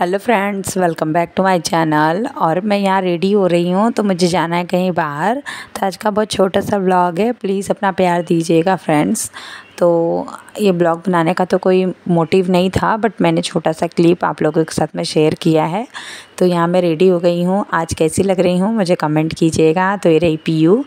Hello friends welcome back to my channel और मैं यहाँ रेडी हो रही हूँ तो मुझे जाना है कहीं बाहर। तो आज का बहुत छोटा सा व्लॉग है। प्लीज़ अपना प्यार दीजिएगा फ्रेंड्स तो ये ब्लॉग बनाने का तो कोई मोटिव नहीं था बट मैंने छोटा सा क्लिप आप लोगों के साथ में शेयर किया है। तो यहाँ मैं रेडी हो गई हूँ। आज कैसी लग रही हूँ, मुझे कमेंट कीजिएगा। तो ये रही पीयू।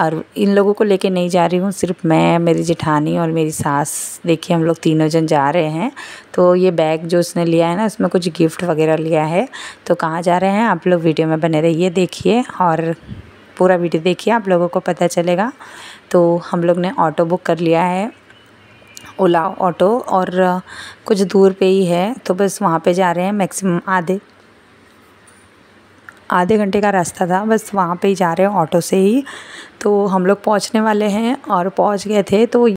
और इन लोगों को लेके नहीं जा रही हूँ, सिर्फ़ मैं, मेरी जेठानी और मेरी सास। देखिए, हम लोग तीनों जन जा रहे हैं। तो ये बैग जो उसने लिया है ना, उसमें कुछ गिफ्ट वगैरह लिया है। तो कहाँ जा रहे हैं? आप लोग वीडियो में बने रहिए, देखिए। और पूरा वीडियो देखिए, आप लोगों को पता चलेगा। तो हम लोग ने ऑटो बुक कर लिया है। ओला ऑटो और कुछ दूर पे ही है तो बस वहाँ पे जा रहे हैं मैक्सिमम आधे आधे घंटे का रास्ता था, बस वहाँ पे ही जा रहे हैं, ऑटो से ही। तो हम लोग पहुँचने वाले हैं और पहुँच गए थे। तो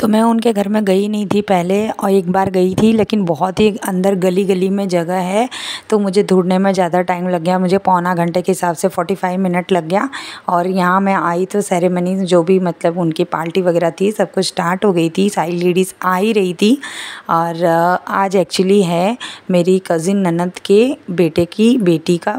तो मैं उनके घर में गई नहीं थी पहले और एक बार गई थी, लेकिन बहुत ही अंदर गली गली में जगह है। तो मुझे ढूँढने में ज़्यादा टाइम लग गया, मुझे पौना घंटे के हिसाब से फोर्टी फाइव मिनट लग गया। और यहाँ मैं आई तो सेरेमनी जो भी मतलब उनकी पार्टी वगैरह थी, सब कुछ स्टार्ट हो गई थी, सारी लेडीज़ आ ही रही थी। और आज एक्चुअली है मेरी कज़िन ननद के बेटे की, बेटी का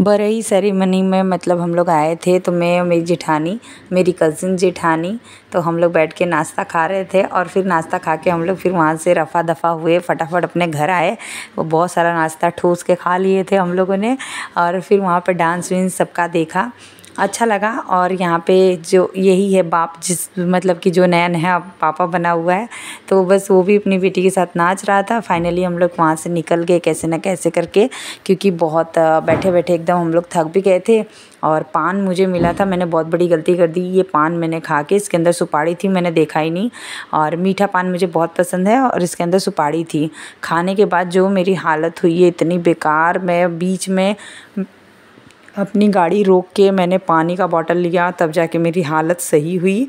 बरई सेरेमनी में मतलब हम लोग आए थे तो मैं मेरी जेठानी, मेरी कज़िन जेठानी तो हम लोग बैठ के नाश्ता खा रहे थे और फिर नाश्ता खा के हम लोग फिर वहाँ से रफ़ा दफ़ा हुए फटाफट अपने घर आए। वो बहुत सारा नाश्ता ठूस के खा लिए थे हम लोगों ने और फिर वहाँ पर डांस वेंस सबका देखा। अच्छा लगा और यहाँ पे जो यही है बाप जिस मतलब कि जो नया नया पापा बना हुआ है तो बस वो भी अपनी बेटी के साथ नाच रहा था। फाइनली हम लोग वहाँ से निकल गए कैसे ना कैसे करके, क्योंकि बहुत बैठे बैठे एकदम हम लोग थक भी गए थे और पान मुझे मिला था। मैंने बहुत बड़ी गलती कर दी। ये पान मैंने खा के इसके अंदर सुपारी थी, मैंने देखा ही नहीं और मीठा पान मुझे बहुत पसंद है और इसके अंदर सुपारी थी। खाने के बाद जो मेरी हालत हुई है इतनी बेकार, मैं बीच में अपनी गाड़ी रोक के मैंने पानी का बॉटल लिया, तब जाके मेरी हालत सही हुई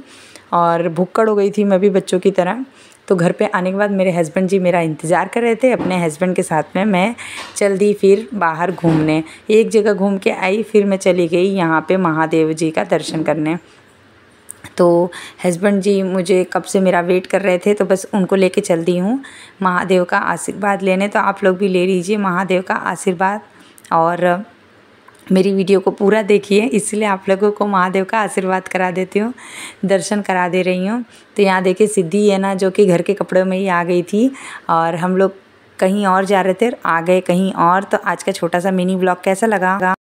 और भुक्कड़ हो गई थी मैं भी बच्चों की तरह। तो घर पे आने के बाद मेरे हस्बैंड जी मेरा इंतज़ार कर रहे थे, अपने हस्बैंड के साथ में मैं चल दी फिर बाहर घूमने। एक जगह घूम के आई, फिर मैं चली गई यहाँ पे महादेव जी का दर्शन करने। तो हस्बैंड जी मुझे कब से मेरा वेट कर रहे थे तो बस उनको लेके चल दी हूँ, महादेव का आशीर्वाद लेने। तो आप लोग भी ले लीजिए महादेव का आशीर्वाद और मेरी वीडियो को पूरा देखिए, इसलिए आप लोगों को महादेव का आशीर्वाद करा देती हूँ, दर्शन करा दे रही हूँ। तो यहाँ देखिए सिद्धि है ना, जो कि घर के कपड़ों में ही आ गई थी और हम लोग कहीं और जा रहे थे आ गए कहीं और। तो आज का छोटा सा मिनी ब्लॉग कैसा लगा?